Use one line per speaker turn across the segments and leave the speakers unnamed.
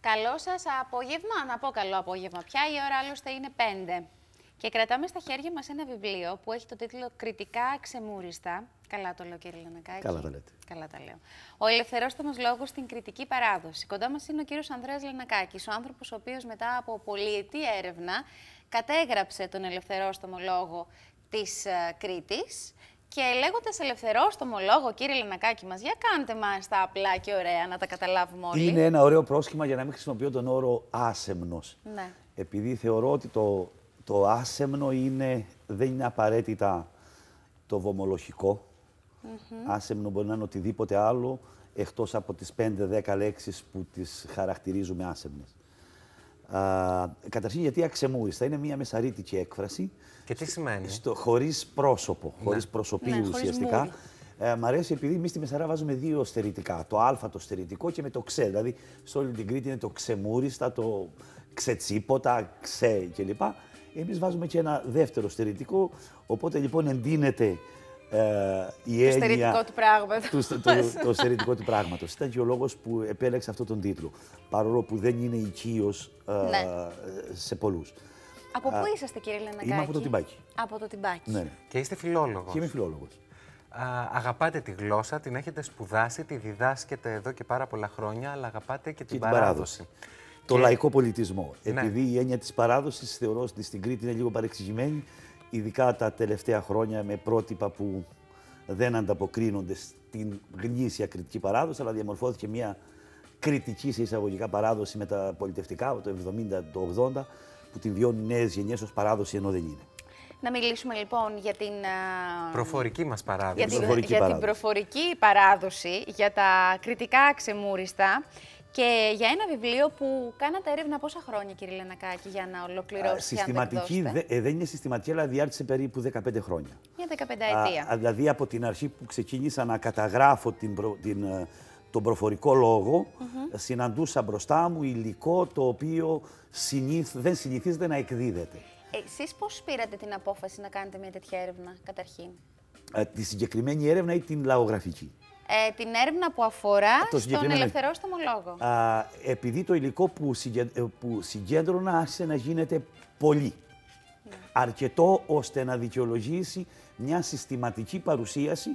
Καλό σας απόγευμα, να πω καλό απόγευμα πια, η ώρα άλλωστε είναι 5. Και κρατάμε στα χέρια μας ένα βιβλίο που έχει το τίτλο «Κριτικά ξεμούριστα». Καλά το λέω κύριε Λενακάκη.
Καλά τα λέτε.
Καλά τα λέω. Ο ελευθερόστομος λόγος στην κριτική παράδοση. Κοντά μας είναι ο κύριος Ανδρέας Λενακάκης, ο άνθρωπος ο οποίος μετά από πολυετή έρευνα κατέγραψε τον ελευθερόστομο λόγο της uh, Κρήτης και λέγοντας ελευθερόστομο λόγο, κύριε Λενακάκη μας, για κάντε μα τα απλά και ωραία να τα καταλάβουμε όλοι.
Είναι ένα ωραίο πρόσχημα για να μην χρησιμοποιώ τον όρο άσεμνος.
Ναι.
Επειδή θεωρώ ότι το, το άσεμνο είναι, δεν είναι απαραίτητα το βομολογικό. Mm Άσεμνο μπορεί να είναι οτιδήποτε άλλο, εκτός από τις 5-10 λέξεις που τις χαρακτηρίζουμε άσεμνες. Α, καταρχήν γιατί αξεμούριστα; Είναι μια μεσαρίτικη έκφραση.
Και τι σημαίνει;
Στο, χωρίς πρόσωπο, ναι. χωρίς προσωπείο
ναι,
ουσιαστικά. Ε, μ' αρέσει επειδή εμείς στη Μεσαρά βάζουμε δύο στερητικά. Το α το στερητικό και με το ξε. Δηλαδή σε όλη την Κρήτη είναι το ξεμούριστα, το ξετσίποτα, ξε κλπ. Εμείς βάζουμε και ένα δεύτερο στερητικό. Οπότε λοιπόν εντείνεται ε, η
το έννοια του πράγματος.
Του, το, το στερητικό του πράγματος. Ήταν και ο λόγος που επέλεξα αυτόν τον τίτλο, παρόλο που δεν είναι οικείος ε, ναι. σε πολλούς.
Από πού είσαστε κύριε Λενακάκη;
Είμαι από το Τιμπάκι.
Από το Τιμπάκι.
Ναι, ναι.
Και είστε φιλόλογος.
Και είμαι φιλόλογος.
Α, αγαπάτε τη γλώσσα, την έχετε σπουδάσει, τη διδάσκετε εδώ και πάρα πολλά χρόνια, αλλά αγαπάτε και την,
και
παράδοση.
παράδοση. Το λαϊκό πολιτισμό. Ναι. Επειδή η έννοια της παράδοσης θεωρώ ότι στην Κρήτη είναι λίγο παρεξηγημένη, ειδικά τα τελευταία χρόνια με πρότυπα που δεν ανταποκρίνονται στην γνήσια κριτική παράδοση, αλλά διαμορφώθηκε μια κριτική σε εισαγωγικά παράδοση με τα πολιτευτικά από το 70, το 80, που την βιώνουν νέες γενιές ως παράδοση ενώ δεν είναι.
Να μιλήσουμε λοιπόν για την.
Προφορική μας παράδοση.
Για, την,
προφορική
για
παράδοση.
την προφορική παράδοση, για τα κριτικά ξεμούριστα και για ένα βιβλίο που κάνατε έρευνα πόσα χρόνια, κύριε Λενακάκη, για να ολοκληρώσετε.
Συστηματική, δε, ε, δεν είναι συστηματική, αλλά διάρκησε περίπου 15 χρόνια.
Μια 15 ετία.
Α, δηλαδή από την αρχή που ξεκίνησα να καταγράφω την, προ, την, ε, τον προφορικό λόγο, mm-hmm. συναντούσα μπροστά μου υλικό το οποίο συνήθ, δεν συνηθίζεται να εκδίδεται.
Εσείς πώς πήρατε την απόφαση να κάνετε μια τέτοια έρευνα, καταρχήν;
Ε, τη συγκεκριμένη έρευνα ή την λαογραφική;
Ε, την έρευνα που αφορά
Το
στον ελευθερόστομο λόγο.
Α, επειδή το υλικό που, συγκεν, που συγκέντρωνα άρχισε να γίνεται πολύ.
Ναι.
Αρκετό ώστε να δικαιολογήσει μια συστηματική παρουσίαση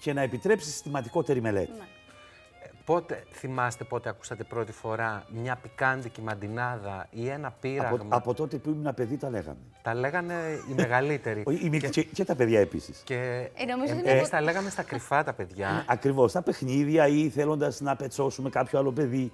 και να επιτρέψει συστηματικότερη μελέτη.
Ναι.
Πότε θυμάστε πότε ακούσατε πρώτη φορά μια πικάντικη μαντινάδα ή ένα πείραγμα;
Από, από τότε που ήμουν παιδί τα λέγαμε.
Τα λέγανε οι μεγαλύτεροι.
και, και, και, τα παιδιά επίσης.
Και
ε, νομίζω
ε, ε, τα λέγαμε στα κρυφά τα παιδιά.
Ακριβώς, στα παιχνίδια ή θέλοντας να πετσώσουμε κάποιο άλλο παιδί.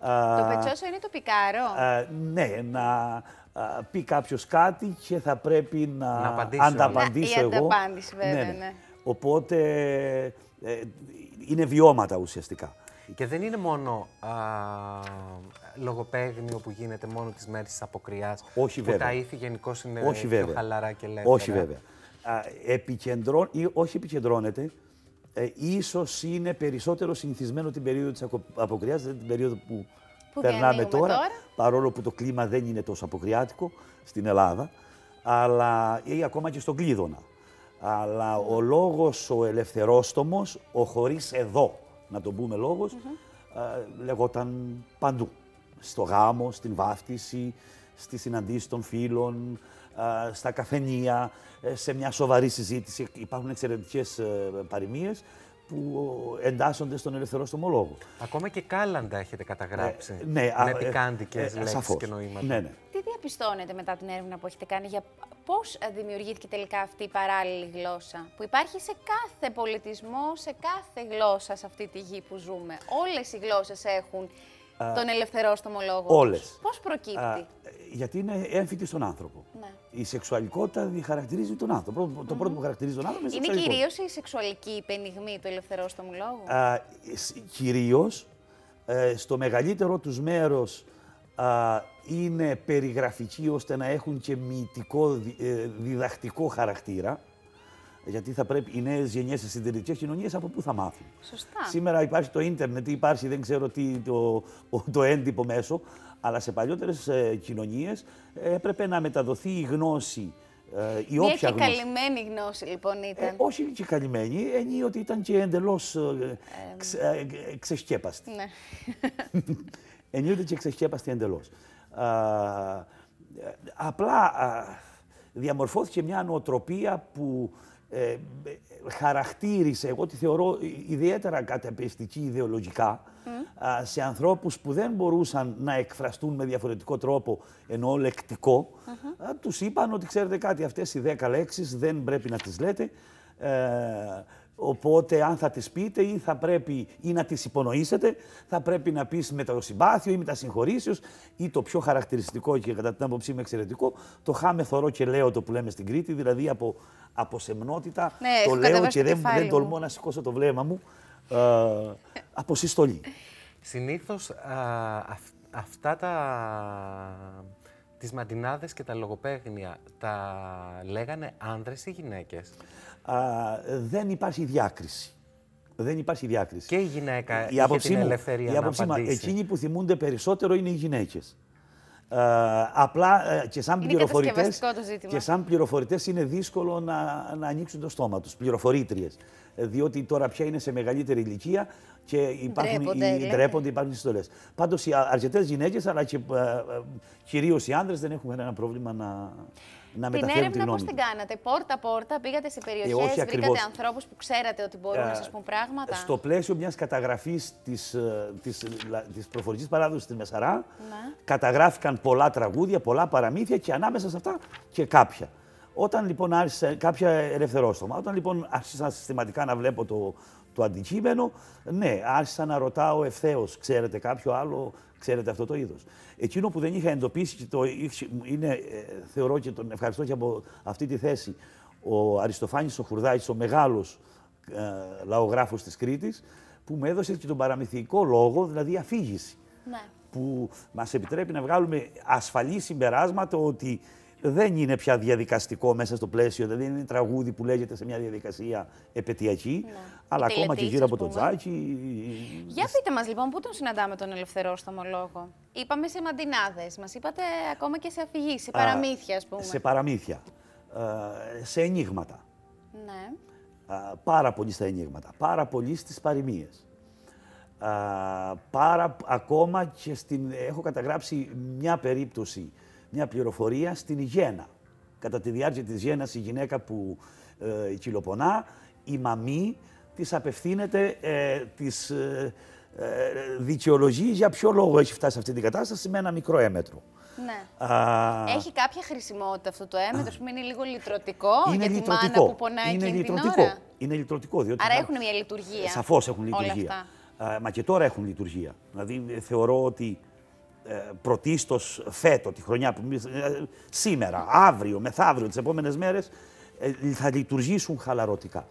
Το πετσόσο είναι το πικάρο;
Α, ναι, να α, πει κάποιος κάτι και θα πρέπει να,
να απαντήσω,
ανταπαντήσω
η
εγώ.
ανταπάντηση βέβαια,
ναι,
ναι.
ναι. Οπότε ε, είναι βιώματα ουσιαστικά.
Και δεν είναι μόνο α, λογοπαίγνιο που γίνεται μόνο τις μέρες της αποκριάς.
Όχι
που
βέβαια.
τα ήθη γενικώ είναι
όχι
πιο
βέβαια.
χαλαρά και ελεύθερα.
Όχι βέβαια. Α, επικεντρών, ή όχι επικεντρώνεται, ε, ίσως είναι περισσότερο συνηθισμένο την περίοδο της αποκριάς, δηλαδή την περίοδο που,
που
περνάμε τώρα,
τώρα,
παρόλο που το κλίμα δεν είναι τόσο αποκριάτικο στην Ελλάδα, αλλά ή ακόμα και στον Κλείδωνα. Αλλά mm. ο λόγος ο ελευθερόστομος, ο χωρίς εδώ, να τον πούμε λόγος, mm -hmm. λεγόταν παντού. Στο γάμο, στην βάφτιση, στις συναντήσεις των φίλων, α, στα καφενεία, ε, σε μια σοβαρή συζήτηση. Υπάρχουν εξαιρετικές παροιμίες που εντάσσονται στον ελευθερόστομο λόγο.
Ακόμα και κάλαντα έχετε καταγράψει.
Ε, ναι,
με πικάντικες ε, λέξεις και νοήματα.
Ναι, ναι.
Τι διαπιστώνετε μετά την έρευνα που έχετε κάνει για πώς δημιουργήθηκε τελικά αυτή η παράλληλη γλώσσα που υπάρχει σε κάθε πολιτισμό, σε κάθε γλώσσα σε αυτή τη γη που ζούμε; Όλες οι γλώσσες έχουν Α, τον ελευθερόστομο λόγο.
Όλες.
Πώς προκύπτει; Α,
γιατί είναι έμφυτη στον άνθρωπο.
Ναι.
Η σεξουαλικότητα χαρακτηρίζει τον άνθρωπο. Το mm -hmm. πρώτο που χαρακτηρίζει τον άνθρωπο είναι η
Είναι κυρίως η σεξουαλική υπενιγμή του ελευθερόστομου λόγου.
Α, κυρίως, ε, στο μεγαλύτερο τους μέρος α, είναι περιγραφική ώστε να έχουν και μυητικό ε, διδακτικό χαρακτήρα. Γιατί θα πρέπει οι νέες γενιές σε συντηρητικές κοινωνίες από πού θα μάθουν.
Σωστά.
Σήμερα υπάρχει το ίντερνετ, υπάρχει δεν ξέρω τι το, το έντυπο μέσο, αλλά σε παλιότερες ε, κοινωνίες έπρεπε να μεταδοθεί η γνώση Ε, η
Μια
όποια
και
γνώση.
καλυμμένη γνώση λοιπόν ήταν.
Ε, όχι και καλυμμένη, ενίοτε ήταν και εντελώς ε, ξε, ε, ε, ξεσκέπαστη.
Ναι.
ενίοτε και ξεσκέπαστη εντελώς. Α, ε, απλά α, διαμορφώθηκε μια νοοτροπία που ε, ε, χαρακτήρισε, εγώ τη θεωρώ ε, ιδιαίτερα καταπιστική ιδεολογικά, α, σε ανθρώπους που δεν μπορούσαν να εκφραστούν με διαφορετικό τρόπο, ενώ λεκτικό, α, τους είπαν ότι ξέρετε κάτι, αυτές οι δέκα λέξεις δεν πρέπει να τις λέτε, ε, οπότε αν θα τις πείτε ή θα πρέπει ή να τις υπονοήσετε, θα πρέπει να πεις με το συμπάθειο ή με τα συγχωρήσεως ή το πιο χαρακτηριστικό και κατά την άποψή μου εξαιρετικό, το χάμε θωρώ και λέω το που λέμε στην Κρήτη, δηλαδή από, από σεμνότητα
Ναι,
το
έχω
λέω
κατεβάσει
και
το
δεν,
κεφάλι
δεν
μου.
τολμώ να σηκώσω το βλέμμα μου ε, από συστολή.
Συνήθως α, αυ- αυτά τα... τις μαντινάδες και τα λογοπαίγνια τα λέγανε άνδρες ή γυναίκες;
Α, δεν υπάρχει διάκριση. Δεν υπάρχει διάκριση.
Και η γυναίκα
η
είχε
άποψή
την
μου,
ελευθερία
η
να
άποψή μου,
απαντήσει.
εκείνοι που θυμούνται περισσότερο είναι οι γυναίκες. Ε, απλά ε, και σαν
Είναι
πληροφορητές,
κατασκευαστικό το ζήτημα.
και σαν πληροφορητές είναι δύσκολο να, να ανοίξουν το στόμα τους, πληροφορήτριες. Ε, Διότι τώρα πια είναι σε μεγαλύτερη ηλικία και υπάρχουν,
Ντρέπονται,
οι,
λέτε.
ντρέπονται, υπάρχουν συστολές. Πάντως οι αρκετές γυναίκες, αλλά και ε, ε, κυρίως οι άνδρες δεν έχουμε ένα πρόβλημα να, να
Την
μεταφέρουν τη
έρευνα
γνώμη
πώς την
τους.
κάνατε, πόρτα-πόρτα, πήγατε σε περιοχές,
Ε, όχι
βρήκατε
ακριβώς.
ανθρώπους που ξέρατε ότι μπορούν να
Ε,
σας πούν πράγματα;
Στο πλαίσιο μιας καταγραφής της, ε, της, λα- της προφορικής παράδοσης στη Μεσαρά,
Ναι.
καταγράφηκαν πολλά τραγούδια, πολλά παραμύθια και ανάμεσα σε αυτά και κάποια. Όταν λοιπόν άρχισε κάποια ελευθερόστομα, όταν λοιπόν άρχισα συστηματικά να βλέπω το, το αντικείμενο, ναι, άρχισα να ρωτάω ευθέως, ξέρετε κάποιο άλλο, ξέρετε αυτό το είδος. Εκείνο που δεν είχα εντοπίσει και το είχε- είναι, ε, θεωρώ και τον ευχαριστώ και από αυτή τη θέση, ο Αριστοφάνης ο Χουρδάκης, ο μεγάλος ε, λαογράφος της Κρήτης, που μου έδωσε και τον παραμυθικό λόγο, δηλαδή αφήγηση
Ναι.
που μας επιτρέπει να βγάλουμε ασφαλή συμπεράσματα ότι δεν είναι πια διαδικαστικό μέσα στο πλαίσιο, δηλαδή δεν είναι τραγούδι που λέγεται σε μια διαδικασία επαιτειακή, αλλά
Η
ακόμα και
τελετής,
γύρω
ας
από το
πούμε.
τζάκι.
Για πείτε μας λοιπόν, πού τον συναντάμε τον ελευθερόστομο λόγο. Είπαμε σε μαντινάδες, μας είπατε ακόμα και σε αφηγήσεις, σε παραμύθια ας πούμε.
Σε παραμύθια, ε, σε ενίγματα.
Ναι.
Α, πάρα πολύ στα ενίγματα, πάρα πολύ στις παροιμίες. Α, πάρα ακόμα και στην... Έχω καταγράψει μια περίπτωση, μια πληροφορία στην Γέννα. Κατά τη διάρκεια της Γέννας η γυναίκα που ε, κυλοπονά, η μαμή της απευθύνεται, ε, της ε, ε, δικαιολογεί για ποιο λόγο έχει φτάσει σε αυτή την κατάσταση με ένα μικρό έμετρο.
ναι.
Α,
Έχει κάποια χρησιμότητα αυτό το έμετρο, που είναι λίγο λυτρωτικό
είναι
για τη
λυτρωτικό.
μάνα που πονάει
είναι
εκείνη την
λυτρωτικό.
ώρα.
Είναι λυτρωτικό. Διότι
Άρα
θα-
έχουν μια λειτουργία.
Σαφώς έχουν
όλα
λειτουργία.
αυτά.
Α, μα και τώρα έχουν λειτουργία. Δηλαδή ε, θεωρώ ότι ε, πρωτίστως φέτο, τη χρονιά που εμείς, ε, σήμερα, αύριο, μεθαύριο, τις επόμενες μέρες, ε, θα λειτουργήσουν χαλαρωτικά.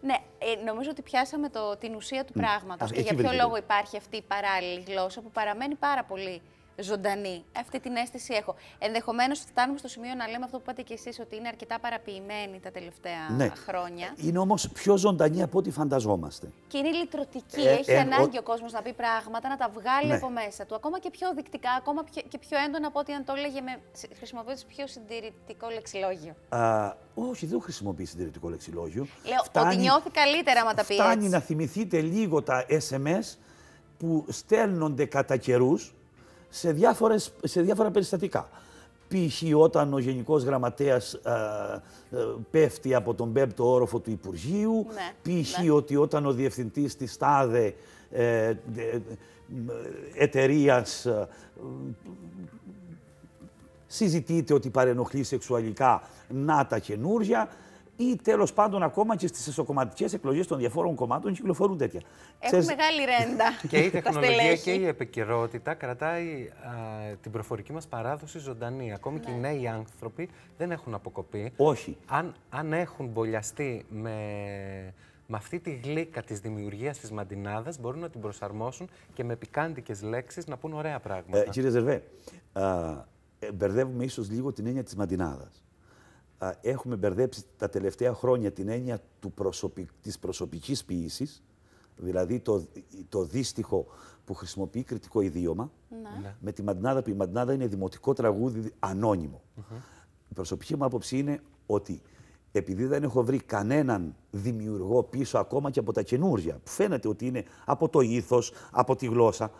Ναι, ε, νομίζω ότι πιάσαμε το, την ουσία του πράγματος
Α,
και
εκεί
για ποιο
βρίσκεται.
λόγο υπάρχει αυτή η παράλληλη γλώσσα που παραμένει πάρα πολύ ζωντανή. Αυτή την αίσθηση έχω. Ενδεχομένως φτάνουμε στο σημείο να λέμε αυτό που είπατε κι εσείς, ότι είναι αρκετά παραποιημένη τα τελευταία
Ναι.
χρόνια.
Είναι όμως πιο ζωντανή από ό,τι φανταζόμαστε.
Και είναι λυτρωτική.
Ε,
Έχει
ε,
ανάγκη
ο-
ο κόσμος να πει πράγματα, να τα βγάλει
Ναι.
από μέσα του. Ακόμα και πιο δεικτικά, ακόμα πιο- και πιο έντονα από ό,τι αν το έλεγε με χρησιμοποιώντας πιο συντηρητικό λεξιλόγιο.
Α, όχι, δεν χρησιμοποιεί συντηρητικό λεξιλόγιο.
Λέω ότι νιώθει καλύτερα άμα τα πει
Φτάνει
έτσι.
να θυμηθείτε λίγο τα SMS που στέλνονται κατά καιρούς σε, διάφορες, σε διάφορα περιστατικά. Π.χ. όταν ο Γενικός Γραμματέας α, ε, πέφτει από τον πέμπτο όροφο του Υπουργείου,
Ναι,
π.χ.
ναι.
ότι όταν ο Διευθυντής της ΤΑΔΕ ε, ε, ε, εταιρείας ε, συζητείται ότι παρενοχλεί σεξουαλικά, να τα καινούρια, ή τέλος πάντων ακόμα και στις εσωκομματικές εκλογές των διαφόρων κομμάτων κυκλοφορούν τέτοια.
Έχουν
Ξέρεις,
μεγάλη ρέντα.
Και η
τα
τεχνολογία
στελέχη.
και η επικαιρότητα κρατάει α, την προφορική μας παράδοση ζωντανή. Ακόμη και οι
Ναι.
νέοι άνθρωποι δεν έχουν αποκοπεί.
Όχι.
Αν, αν έχουν μπολιαστεί με, με αυτή τη γλύκα της δημιουργίας της μαντινάδας, μπορούν να την προσαρμόσουν και με πικάντικες λέξεις να πούν ωραία πράγματα.
Ε, κύριε Ζερβέ, α, ε, μπερδεύουμε ίσως λίγο την έννοια της μαντινάδας. Έχουμε μπερδέψει τα τελευταία χρόνια την έννοια του προσωπι... της προσωπικής ποιήσης, δηλαδή το, το δύστιχο που χρησιμοποιεί κριτικό ιδίωμα,
Ναι.
με τη μαντινάδα που η μαντινάδα είναι δημοτικό τραγούδι ανώνυμο. Η προσωπική μου άποψη είναι ότι επειδή δεν έχω βρει κανέναν δημιουργό πίσω ακόμα και από τα καινούργια, που φαίνεται ότι είναι από το ήθος, από τη γλώσσα,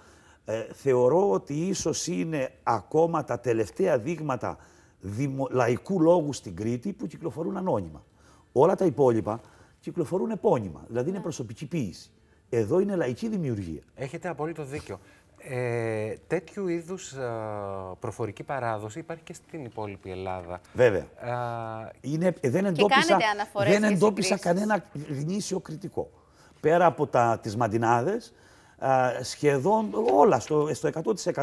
ε, θεωρώ ότι ίσως είναι ακόμα τα τελευταία δείγματα δημο, λαϊκού λόγου στην Κρήτη που κυκλοφορούν ανώνυμα. Όλα τα υπόλοιπα κυκλοφορούν επώνυμα, δηλαδή είναι προσωπική ποίηση. Εδώ είναι λαϊκή δημιουργία.
Έχετε απόλυτο δίκιο. Ε, τέτοιου είδους ε, προφορική παράδοση υπάρχει και στην υπόλοιπη Ελλάδα.
Βέβαια.
Ε,
είναι, δεν εντόπισα, δεν
και
εντόπισα κανένα γνήσιο κριτικό. Πέρα από τα, τις μαντινάδες, σχεδόν όλα, στο, στο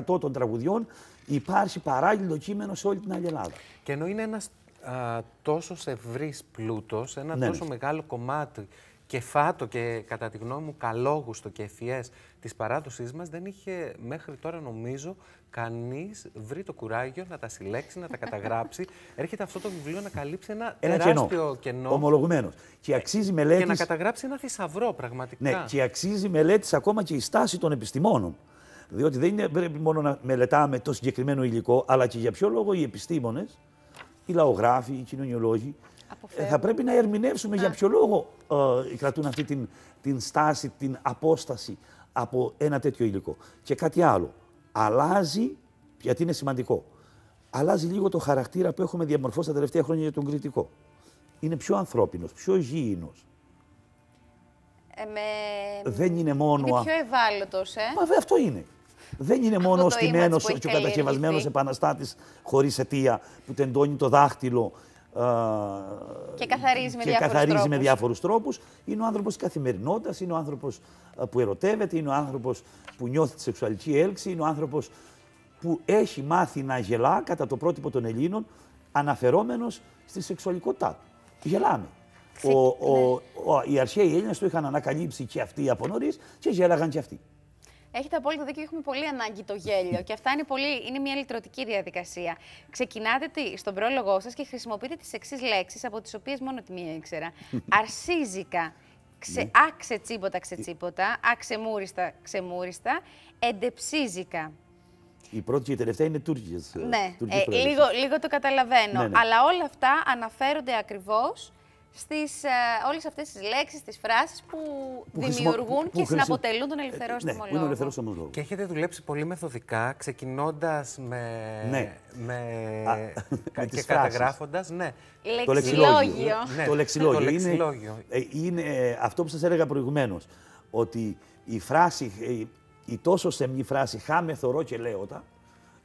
100% των τραγουδιών υπάρχει παράγγελο κείμενο σε όλη την άλλη Ελλάδα.
Και ενώ είναι ένας α, τόσο ευρύς πλούτος, ένα
Ναι,
τόσο
ναι.
μεγάλο κομμάτι και φάτο και κατά τη γνώμη μου καλόγουστο και ευφυές της παράδοσής μας, δεν είχε μέχρι τώρα νομίζω κανείς βρει το κουράγιο να τα συλλέξει, να τα καταγράψει. Έρχεται αυτό το βιβλίο να καλύψει ένα,
Ένα
τεράστιο
κενό.
κενό,
Ομολογουμένως. Και αξίζει μελέτης...
και να καταγράψει ένα θησαυρό πραγματικά.
Ναι, και αξίζει μελέτης ακόμα και η στάση των επιστημόνων. Διότι δεν είναι, πρέπει μόνο να μελετάμε το συγκεκριμένο υλικό, αλλά και για ποιο λόγο οι επιστήμονες, οι λαογράφοι, οι κοινωνιολόγοι, ε,
Αποφεύγουν.
θα πρέπει να ερμηνεύσουμε για ποιο λόγο ε, κρατούν αυτή την, την στάση, την απόσταση από ένα τέτοιο υλικό. Και κάτι άλλο. Αλλάζει, γιατί είναι σημαντικό, αλλάζει λίγο το χαρακτήρα που έχουμε διαμορφώσει τα τελευταία χρόνια για τον κριτικό. Είναι πιο ανθρώπινος, πιο υγιεινός.
Ε, με...
Δεν είναι μόνο...
Είναι
α-
πιο ευάλωτος, ε.
Μα βέβαια αυτό είναι. Δεν είναι μόνο
το
ο στημένο
image που έχει
και ο κατασκευασμένο
καλλιεργηθεί.
επαναστάτης χωρίς αιτία που τεντώνει το δάχτυλο. α,
Και καθαρίζει με
και
διάφορους
καθαρίζει με
τρόπους.
διάφορους τρόπους. Είναι ο άνθρωπος της καθημερινότητας, είναι ο άνθρωπος α, που ερωτεύεται, είναι ο άνθρωπος που νιώθει τη σεξουαλική έλξη, είναι ο άνθρωπος που έχει μάθει να γελά κατά το πρότυπο των Ελλήνων αναφερόμενος στη σεξουαλικότητά του. Γελάμε. Ο, ο, ο, οι αρχαίοι Έλληνες το είχαν ανακαλύψει και αυτοί από νωρίς και γέλαγαν και αυτοί.
Έχετε απόλυτο δίκιο, έχουμε πολύ ανάγκη το γέλιο και αυτά είναι, πολύ, είναι μια λυτρωτική διαδικασία. Ξεκινάτε τι, στον πρόλογό σας και χρησιμοποιείτε τις εξής λέξεις, από τις οποίες μόνο τη μία ήξερα. Αρσίζικα, ξε, άξε τσίποτα, ξετσίποτα, αξεμούριστα, ξεμούριστα, εντεψίζικα.
Η πρώτη και η τελευταία είναι Τούρκες. ε,
Ναι,
τουρκικής
ε,
προέλευσης.
λίγο, λίγο το καταλαβαίνω.
Ναι, ναι.
Αλλά όλα αυτά αναφέρονται ακριβώς στις ε, όλες αυτές τις λέξεις, τις φράσεις που,
Που χρησιμο-
δημιουργούν
που
και
χρησιμο-
συναποτελούν τον ελευθερό
Ε, Ναι,
στομολόγο.
που είναι ο ελευθερός λόγο.
Και έχετε δουλέψει πολύ μεθοδικά, ξεκινώντας με...
Ναι.
με...
Α,
κα-
με
και
τις φράσεις.
καταγράφοντας, ναι.
Το
Λεξιλόγιο.
λεξιλόγιο.
Ναι,
Το λεξιλόγιο.
το
είναι,
λεξιλόγιο.
ε, είναι ε, αυτό που σας έλεγα προηγουμένως. Ότι η φράση, ε, η τόσο σεμνή φράση «χάμε θωρώ και λέω τα»,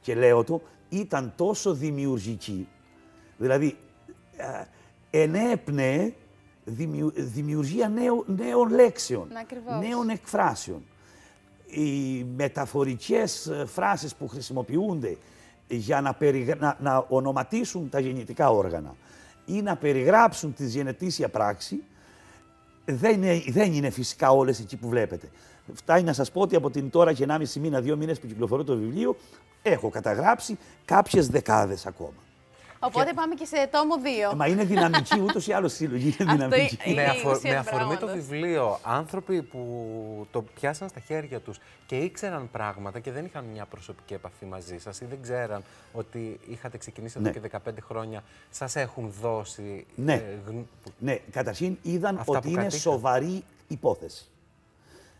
και λέω το, ήταν τόσο δημιουργική. Δηλαδή, ε, ενέπνεε δημιου- δημιουργία νέων, νέων λέξεων,
Ναι, ακριβώς.
νέων εκφράσεων. Οι μεταφορικές ε, φράσεις που χρησιμοποιούνται για να, περιγρα- να, να ονοματίσουν τα γεννητικά όργανα ή να περιγράψουν τη γενετήσια πράξη, δεν είναι, δεν είναι φυσικά όλες εκεί που βλέπετε. Φτάνει να σας πω ότι από την τώρα και 1,5 μήνα, δύο μήνες που κυκλοφορώ το βιβλίο, έχω καταγράψει κάποιες δεκάδες ακόμα.
Οπότε πάμε και σε τόμο 2.
Ε, Μα είναι δυναμική, ούτως ή άλλως η συλλογή είναι
Αυτό
δυναμική.
είναι-
με,
η
αφο-
ουσία
με
του
αφορμή το
πράγματος.
βιβλίο, άνθρωποι που το πιάσαν στα χέρια τους και ήξεραν πράγματα και δεν είχαν μια προσωπική επαφή μαζί σας ή δεν ξέραν ότι είχατε ξεκινήσει εδώ
Ναι.
και 15 χρόνια, σας έχουν δώσει...
Ναι.
ε, γν-
Ναι, καταρχήν είδαν
Αυτά
ότι
που
είναι
κατήχαν.
σοβαρή υπόθεση.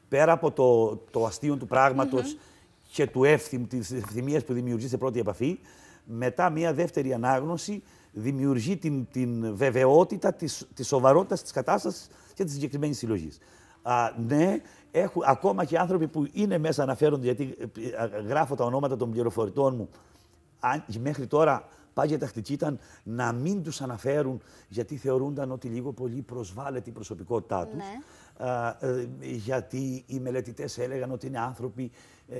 Πέρα από το, το αστείο του πράγματος και του εύθυμ, της ευθυμίας που δημιουργεί σε πρώτη επαφή, μετά μια δεύτερη ανάγνωση δημιουργεί την, την βεβαιότητα της, της σοβαρότητας της κατάστασης και της συγκεκριμένης συλλογής. Α, ναι, έχουν, ακόμα και άνθρωποι που είναι μέσα αναφέρονται, γιατί ε, ε, γράφω τα ονόματα των πληροφορητών μου, αν, μέχρι τώρα πάγια τακτική ήταν να μην τους αναφέρουν γιατί θεωρούνταν ότι λίγο πολύ προσβάλλεται η προσωπικότητά τους.
Ναι.
Α, ε, γιατί οι μελετητές έλεγαν ότι είναι άνθρωποι ε,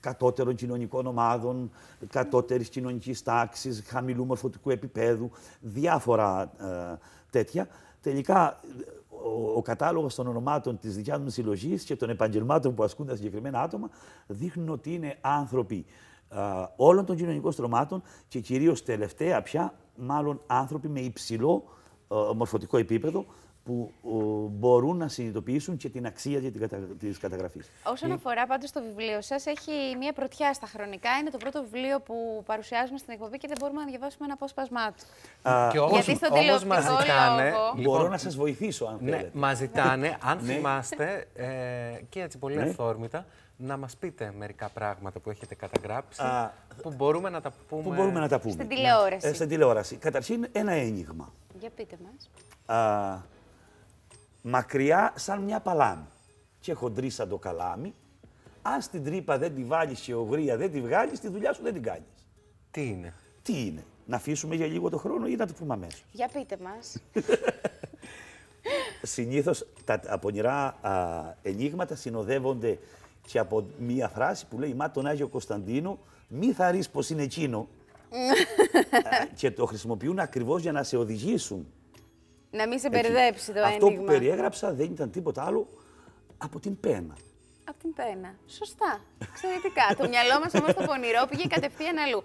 κατώτερων κοινωνικών ομάδων, κατώτερης κοινωνικής τάξης, χαμηλού μορφωτικού επίπεδου, διάφορα ε, τέτοια. Τελικά ο, ο κατάλογος των ονομάτων της δικιάς μου συλλογής και των επαγγελμάτων που ασκούν τα συγκεκριμένα άτομα δείχνουν ότι είναι άνθρωποι α, όλων των κοινωνικών στρωμάτων και κυρίως τελευταία πια μάλλον άνθρωποι με υψηλό α, μορφωτικό επίπεδο που ο, μπορούν να συνειδητοποιήσουν και την αξία και την κατα... της καταγραφής.
Όσον αφορά πάντως το βιβλίο σας, έχει μία πρωτιά στα χρονικά. Είναι το πρώτο βιβλίο που παρουσιάζουμε στην εκπομπή και δεν μπορούμε να διαβάσουμε ένα απόσπασμά του.
Α,
Και όμως,
Γιατί στον
όμως
τηλεοπτικό
μας ζητάνε,
λόγο-
λοιπόν,
Μπορώ να σας βοηθήσω, αν
Ναι,
θέλετε.
μας ζητάνε, αν
Ναι.
θυμάστε, ε, και έτσι πολύ
Ναι.
αυθόρμητα, να μας πείτε μερικά πράγματα που έχετε καταγράψει,
Α,
που μπορούμε να τα πούμε.
Πού μπορούμε να τα πούμε.
Στην τηλεόραση.
Ε, στην τηλεόραση. Καταρχήν, ένα ένιγμα.
Για πείτε μας.
Α, μακριά σαν μια παλάμη. Και χοντρή σαν το καλάμι. Αν στην τρύπα δεν τη βάλεις και ογρία δεν τη βγάλεις, τη δουλειά σου δεν την κάνεις.
Τι είναι;
Τι είναι, να αφήσουμε για λίγο το χρόνο ή να το πούμε αμέσως;
Για πείτε μας.
Συνήθως τα απονηρά α, ενίγματα συνοδεύονται και από μία φράση που λέει «Μα τον Άγιο Κωνσταντίνο, μη θαρρείς πως είναι εκείνο». Α, και το χρησιμοποιούν ακριβώς για να σε οδηγήσουν.
Να μην σε
εκεί.
μπερδέψει το
Αυτό
ένιγμα.
που περιέγραψα δεν ήταν τίποτα άλλο από την πένα.
Από την πένα. Σωστά. Εξαιρετικά. το μυαλό μας όμως το πονηρό πήγε κατευθείαν αλλού.